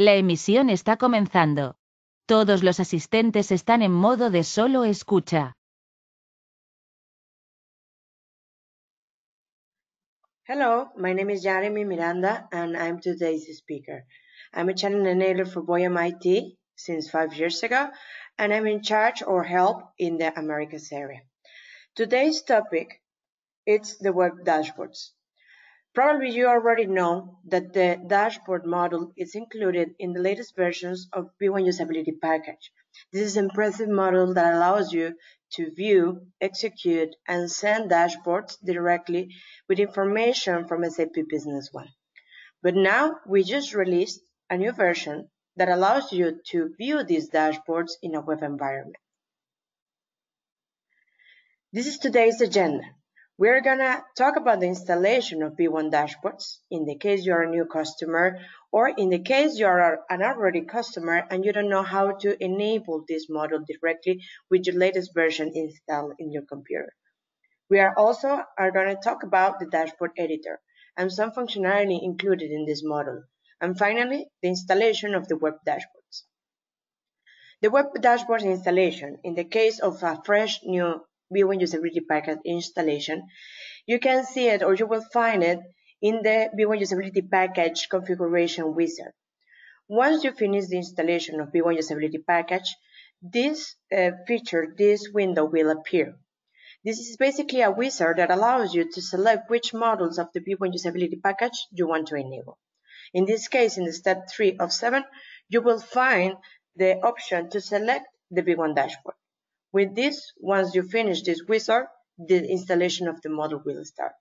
La emisión está comenzando. Todos los asistentes están en modo de solo escucha. Hello, my name is Jeremy Miranda and I'm today's speaker. I'm a channel enabler for Boyam IT since five years ago and I'm in charge or help in the Americas area. Today's topic is the web dashboards. Probably you already know that the dashboard model is included in the latest versions of B1 Usability Package. This is an impressive model that allows you to view, execute, and send dashboards directly with information from SAP Business One. But now we just released a new version that allows you to view these dashboards in a web environment. This is today's agenda. We're gonna talk about the installation of B1 dashboards in the case you're a new customer or in the case you're an already customer and you don't know how to enable this model directly with your latest version installed in your computer. We are also are going to talk about the dashboard editor and some functionality included in this model. And finally, the installation of the web dashboards. The web dashboard installation, in the case of a fresh new B1 usability package installation, you can see it or you will find it in the B1 usability package configuration wizard. Once you finish the installation of B1 usability package, this uh, feature, this window will appear. This is basically a wizard that allows you to select which models of the B1 usability package you want to enable. In this case, in the step 3 of 7, you will find the option to select the B1 dashboard. With this, once you finish this wizard, the installation of the model will start.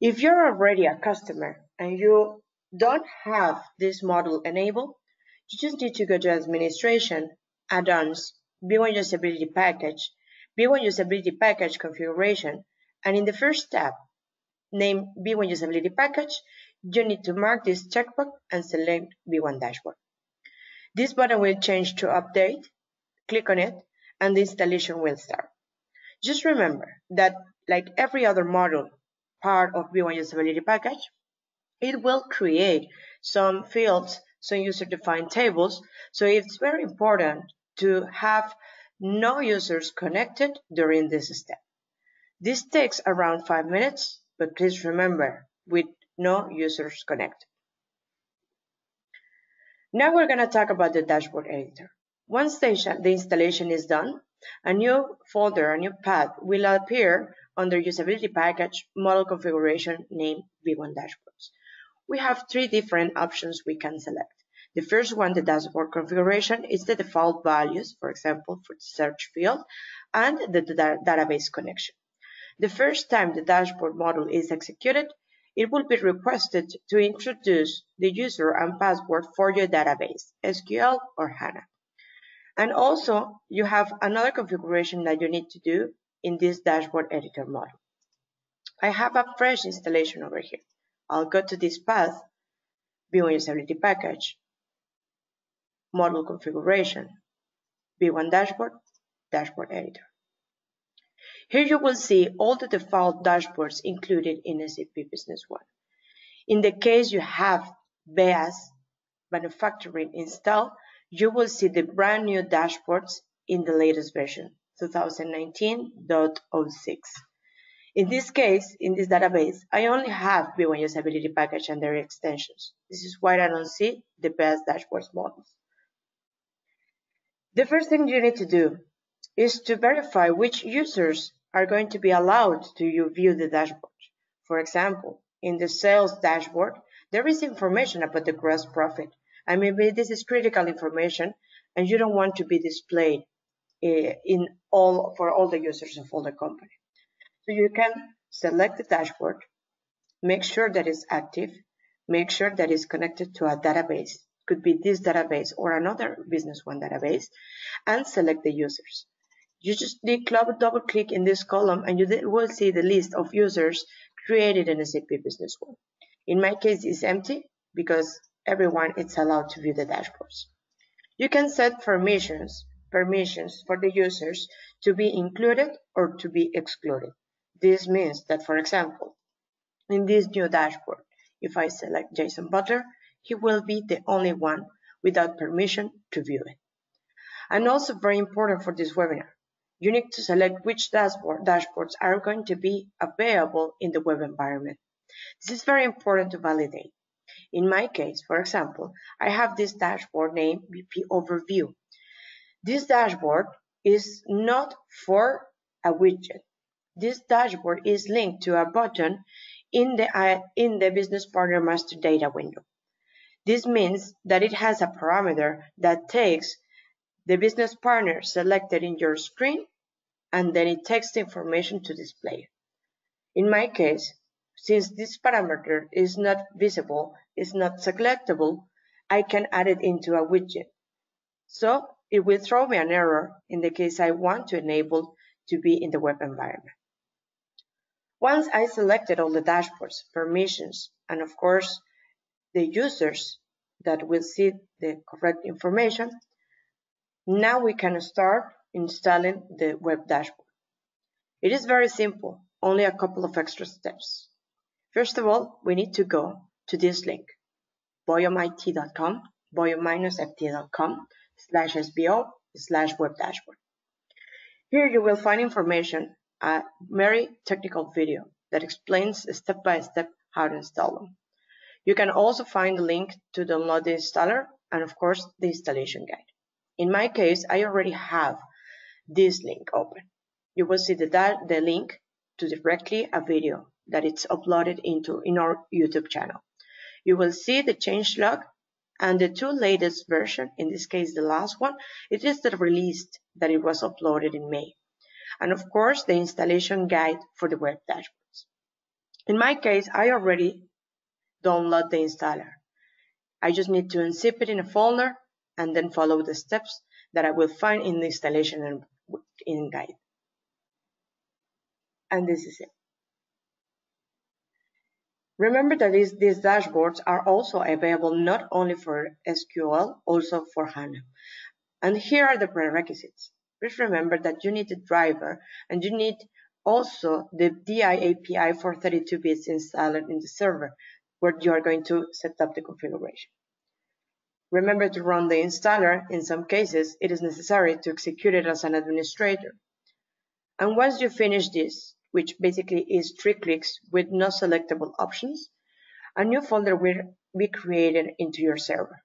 If you're already a customer and you don't have this model enabled, you just need to go to Administration, Add-ons, B1 Usability Package, B1 Usability Package Configuration, and in the first tab, name B1 Usability Package, you need to mark this checkbox and select B1 Dashboard. This button will change to Update, click on it, and the installation will start. Just remember that like every other model part of B1 usability package, it will create some fields, some user-defined tables. So it's very important to have no users connected during this step. This takes around five minutes, but please remember with no users connected. Now we're going to talk about the dashboard editor. Once the installation is done, a new folder, a new path will appear under Usability Package Model Configuration named B1 Dashboards. We have three different options we can select. The first one, the dashboard configuration, is the default values, for example, for the search field, and the database connection. The first time the dashboard model is executed, it will be requested to introduce the user and password for your database, SQL or HANA. And also you have another configuration that you need to do in this dashboard editor model. I have a fresh installation over here. I'll go to this path, B1 usability package, model configuration, B1 dashboard, dashboard editor. Here you will see all the default dashboards included in SAP Business One. In the case you have BEAS manufacturing installed, you will see the brand new dashboards in the latest version, 2019.06. In this case, in this database, I only have B1 usability package and their extensions. This is why I don't see the BEAS dashboards models. The first thing you need to do is to verify which users are going to be allowed to view the dashboard. For example, in the sales dashboard, there is information about the gross profit, and maybe this is critical information and you don't want to be displayed uh, in all for all the users of all the company. So you can select the dashboard, make sure that it's active, make sure that it's connected to a database, could be this database or another business one database, and select the users. You just double click in this column and you will see the list of users created in SAP Business One. In my case, it's empty because everyone is allowed to view the dashboards. You can set permissions, permissions for the users to be included or to be excluded. This means that, for example, in this new dashboard, if I select Jason Butler, he will be the only one without permission to view it. And also very important for this webinar, you need to select which dashboard, dashboards are going to be available in the web environment. This is very important to validate. In my case, for example, I have this dashboard named BP Overview. This dashboard is not for a widget. This dashboard is linked to a button in the, uh, in the Business Partner Master Data window. This means that it has a parameter that takes the business partner selected in your screen and then it takes the information to display. In my case, since this parameter is not visible, is not selectable, I can add it into a widget. So it will throw me an error in the case I want to enable to be in the web environment. Once I selected all the dashboards, permissions, and of course, the users that will see the correct information, now we can start installing the web dashboard. It is very simple, only a couple of extra steps. First of all, we need to go to this link, boyumit.com, boyum-it.com slash SBO slash web dashboard. Here you will find information, a very technical video that explains step by step how to install them. You can also find the link to download the installer and of course the installation guide. In my case, I already have this link open. You will see the, the link to directly a video that it's uploaded into in our YouTube channel. You will see the changelog and the two latest version, in this case the last one, it is the release that it was uploaded in May. And of course the installation guide for the web dashboards. In my case, I already download the installer. I just need to unzip it in a folder and then follow the steps that I will find in the installation and in guide. And this is it. Remember that these, these dashboards are also available not only for SQL, also for HANA. And here are the prerequisites. Please remember that you need the driver and you need also the DI API for 32 bits installed in the server where you are going to set up the configuration. Remember to run the installer. In some cases, it is necessary to execute it as an administrator. And once you finish this, which basically is three clicks with no selectable options, a new folder will be created into your server.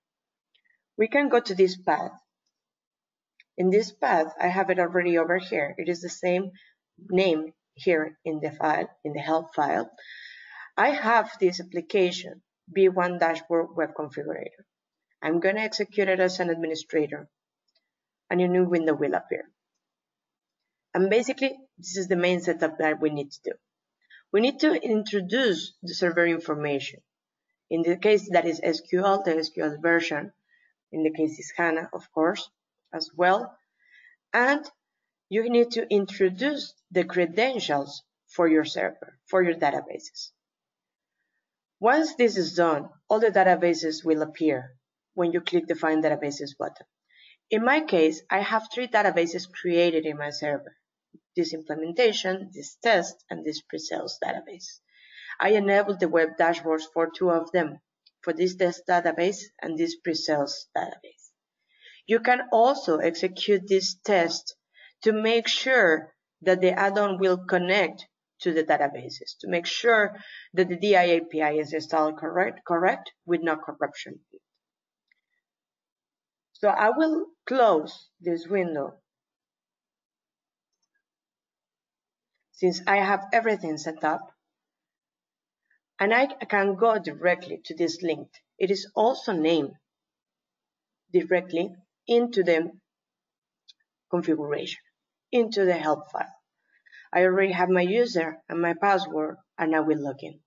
We can go to this path. In this path, I have it already over here. It is the same name here in the file, in the help file. I have this application, B1 Dashboard Web Configurator. I'm going to execute it as an administrator and a new window will appear. And basically, this is the main setup that we need to do. We need to introduce the server information. In the case that is SQL, the SQL version. In the case is HANA, of course, as well. And you need to introduce the credentials for your server, for your databases. Once this is done, all the databases will appear when you click the Find Databases button. In my case, I have three databases created in my server. This implementation, this test, and this pre-sales database. I enabled the web dashboards for two of them, for this test database and this pre-sales database. You can also execute this test to make sure that the add-on will connect to the databases, to make sure that the DI API is installed correct, correct with no corruption. So I will close this window since I have everything set up and I can go directly to this link. It is also named directly into the configuration, into the help file. I already have my user and my password and I will log in.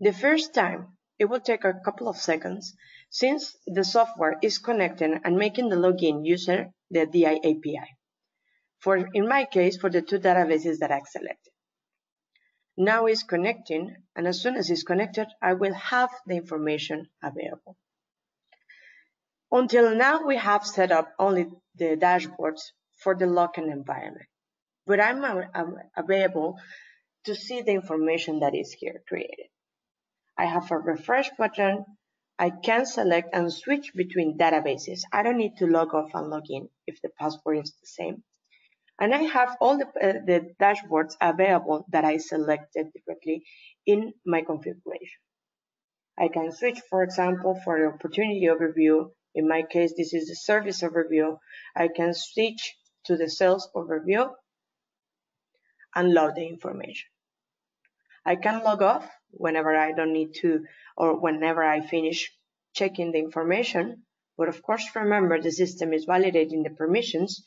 The first time, it will take a couple of seconds since the software is connecting and making the login user the DI API. For, in my case, for the two databases that I selected. Now it's connecting, and as soon as it's connected, I will have the information available. Until now, we have set up only the dashboards for the local environment, but I'm, I'm available to see the information that is here created. I have a refresh button I can select and switch between databases. I don't need to log off and log in if the password is the same. And I have all the, uh, the dashboards available that I selected directly in my configuration. I can switch, for example, for the opportunity overview. In my case, this is the service overview. I can switch to the sales overview and load the information. I can log off whenever I don't need to or whenever I finish checking the information. But of course, remember the system is validating the permissions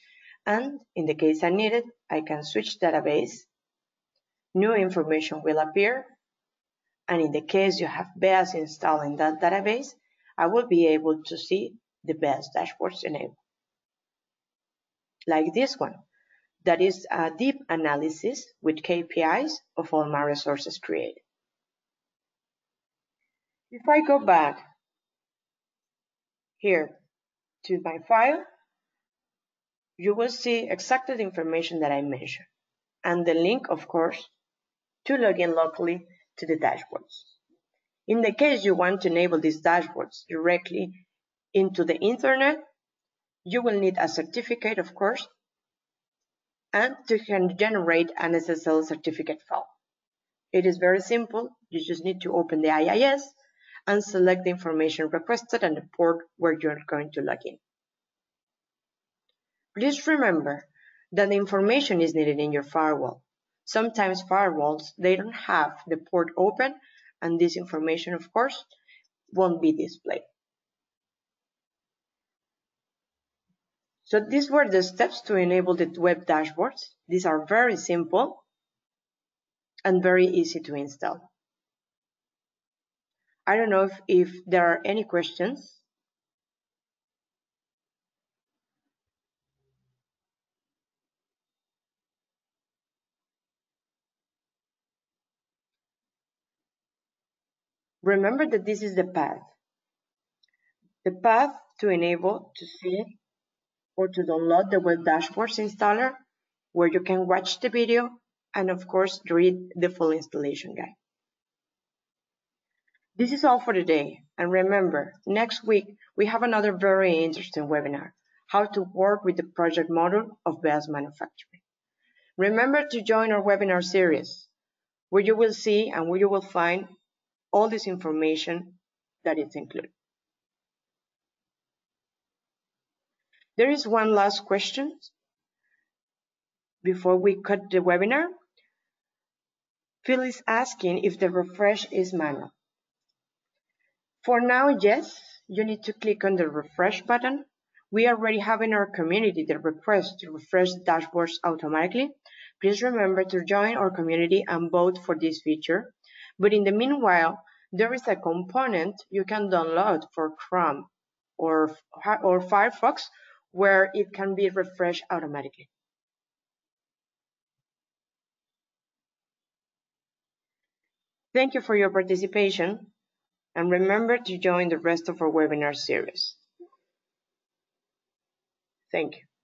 and in the case I need it, I can switch database. New information will appear. And in the case you have BEAS installed in that database, I will be able to see the BEAS dashboards enabled. Like this one, that is a deep analysis with KPIs of all my resources created. If I go back here to my file, you will see exactly the information that I mentioned and the link, of course, to log in locally to the dashboards. In the case you want to enable these dashboards directly into the internet, you will need a certificate, of course, and to generate an SSL certificate file. It is very simple. You just need to open the IIS and select the information requested and the port where you're going to log in. Please remember that the information is needed in your firewall. Sometimes firewalls, they don't have the port open and this information, of course, won't be displayed. So these were the steps to enable the web dashboards. These are very simple and very easy to install. I don't know if, if there are any questions. Remember that this is the path. The path to enable to see or to download the web dashboards installer where you can watch the video and of course read the full installation guide. This is all for today. And remember, next week we have another very interesting webinar, how to work with the project model of BEAS manufacturing. Remember to join our webinar series, where you will see and where you will find all this information that is included. There is one last question before we cut the webinar. Phil is asking if the refresh is manual. For now, yes, you need to click on the refresh button. We already have in our community the request to refresh dashboards automatically. Please remember to join our community and vote for this feature. But in the meanwhile, there is a component you can download for Chrome or, or Firefox where it can be refreshed automatically. Thank you for your participation and remember to join the rest of our webinar series. Thank you.